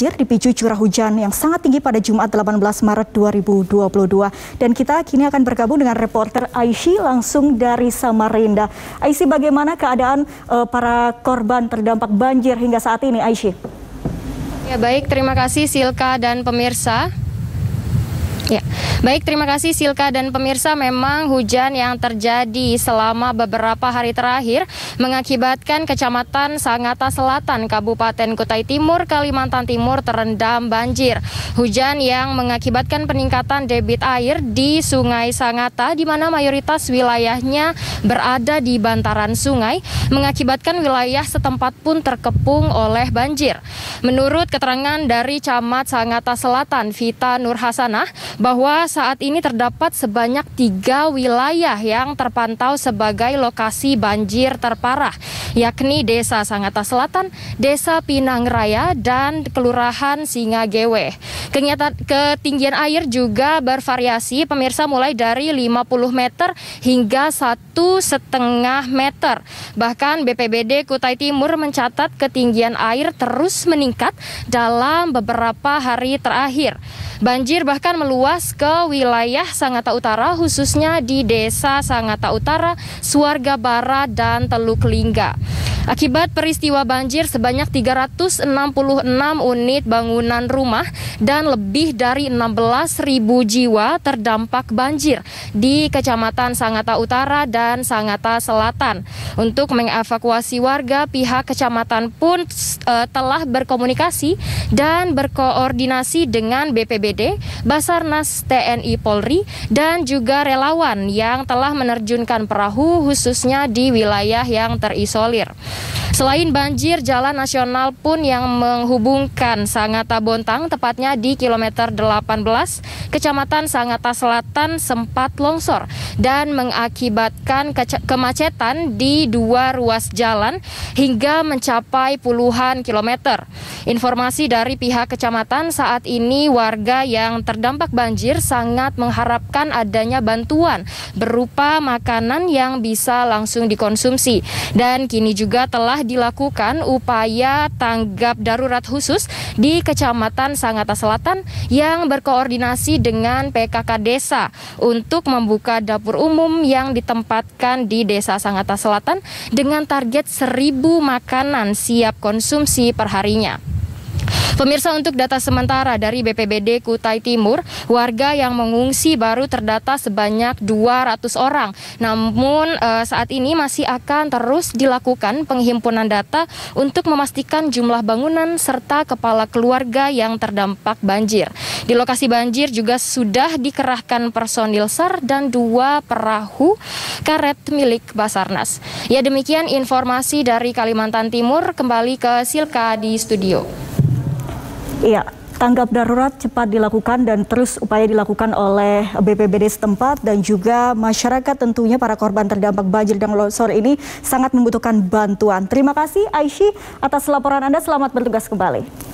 banjir dipicu curah hujan yang sangat tinggi pada Jumat 18 Maret 2022. Dan kita kini akan bergabung dengan reporter Aishi langsung dari Samarinda. Aishi, bagaimana keadaan uh, para korban terdampak banjir hingga saat ini, Aishi? Ya baik, terima kasih Silka dan pemirsa. Ya, baik terima kasih Silka dan pemirsa. Memang hujan yang terjadi selama beberapa hari terakhir mengakibatkan Kecamatan Sangata Selatan, Kabupaten Kutai Timur, Kalimantan Timur terendam banjir. Hujan yang mengakibatkan peningkatan debit air di Sungai Sangata, di mana mayoritas wilayahnya berada di bantaran sungai, mengakibatkan wilayah setempat pun terkepung oleh banjir. Menurut keterangan dari Camat Sangata Selatan, Vita Nurhasanah, bahwa saat ini terdapat sebanyak tiga wilayah yang terpantau sebagai lokasi banjir terparah, yakni Desa Sangata Selatan, Desa Pinang Raya, dan Kelurahan Singagewe. Ketinggian air juga bervariasi, pemirsa mulai dari 50 meter hingga satu setengah meter. Bahkan BPBD Kutai Timur mencatat ketinggian air terus meningkat dalam beberapa hari terakhir. Banjir bahkan meluas ke wilayah Sangatta Utara khususnya di Desa Sangatta Utara, Suarga Barat dan Teluk Lingga. Akibat peristiwa banjir sebanyak 366 unit bangunan rumah dan lebih dari 16.000 jiwa terdampak banjir di Kecamatan Sangatta Utara dan Sangatta Selatan. Untuk mengevakuasi warga, pihak kecamatan pun uh, telah berkomunikasi dan berkoordinasi dengan BPBD, Basarnas TNI Polri, dan juga relawan yang telah menerjunkan perahu khususnya di wilayah yang terisolir. Selain banjir, jalan nasional pun yang menghubungkan Sangatta Bontang, tepatnya di kilometer 18, Kecamatan Sangatta Selatan sempat longsor dan mengakibatkan kemacetan di dua ruas jalan hingga mencapai puluhan kilometer. Informasi dari pihak kecamatan saat ini warga yang terdampak banjir sangat mengharapkan adanya bantuan berupa makanan yang bisa langsung dikonsumsi dan kini juga telah dilakukan upaya tanggap darurat khusus di Kecamatan Sangatta Selatan yang berkoordinasi dengan PKK Desa untuk membuka dapur umum yang ditempatkan di Desa Sangatta Selatan dengan target seribu makanan siap konsumsi perharinya. Pemirsa untuk data sementara dari BPBD Kutai Timur, warga yang mengungsi baru terdata sebanyak 200 orang. Namun eh, saat ini masih akan terus dilakukan penghimpunan data untuk memastikan jumlah bangunan serta kepala keluarga yang terdampak banjir. Di lokasi banjir juga sudah dikerahkan personil SAR dan dua perahu karet milik Basarnas. Ya demikian informasi dari Kalimantan Timur kembali ke Silka di studio. Iya, tanggap darurat cepat dilakukan dan terus upaya dilakukan oleh BPBD setempat dan juga masyarakat tentunya para korban terdampak banjir dan longsor ini sangat membutuhkan bantuan. Terima kasih Aishi atas laporan Anda. Selamat bertugas kembali.